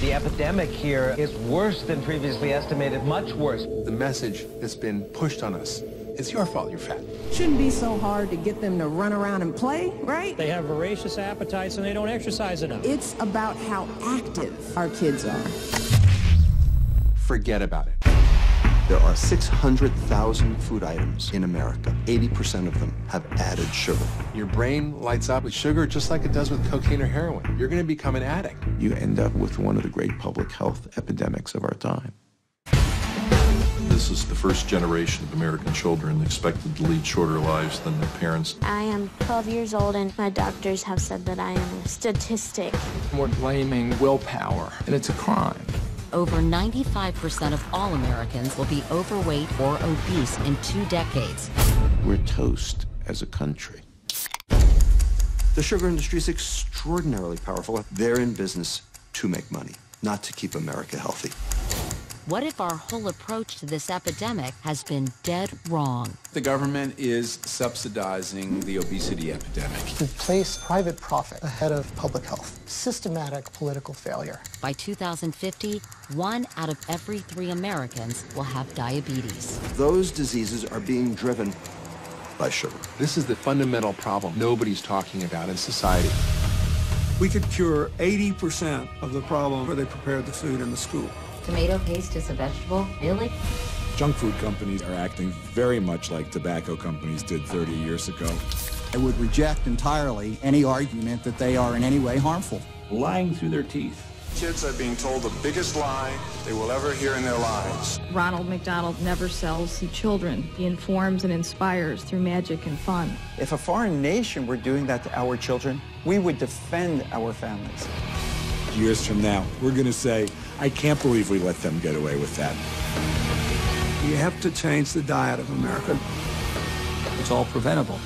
The epidemic here is worse than previously estimated, much worse. The message that's been pushed on us it's your fault you're fat. Shouldn't be so hard to get them to run around and play, right? They have voracious appetites and they don't exercise enough. It's about how active our kids are. Forget about it. There are 600,000 food items in America. 80% of them have added sugar. Your brain lights up with sugar just like it does with cocaine or heroin. You're going to become an addict. You end up with one of the great public health epidemics of our time. This is the first generation of American children expected to lead shorter lives than their parents. I am 12 years old and my doctors have said that I am a statistic. We're blaming willpower, and it's a crime. Over 95% of all Americans will be overweight or obese in two decades. We're toast as a country. The sugar industry is extraordinarily powerful. They're in business to make money, not to keep America healthy. What if our whole approach to this epidemic has been dead wrong? The government is subsidizing the obesity epidemic. We place private profit ahead of public health. Systematic political failure. By 2050, one out of every three Americans will have diabetes. Those diseases are being driven by sugar. This is the fundamental problem nobody's talking about in society. We could cure 80% of the problem where they prepared the food in the school. Tomato paste is a vegetable? Really? Junk food companies are acting very much like tobacco companies did 30 years ago. I would reject entirely any argument that they are in any way harmful. Lying through their teeth. Kids are being told the biggest lie they will ever hear in their lives. Ronald McDonald never sells to children. He informs and inspires through magic and fun. If a foreign nation were doing that to our children, we would defend our families. Years from now, we're going to say, I can't believe we let them get away with that. You have to change the diet of America. It's all preventable.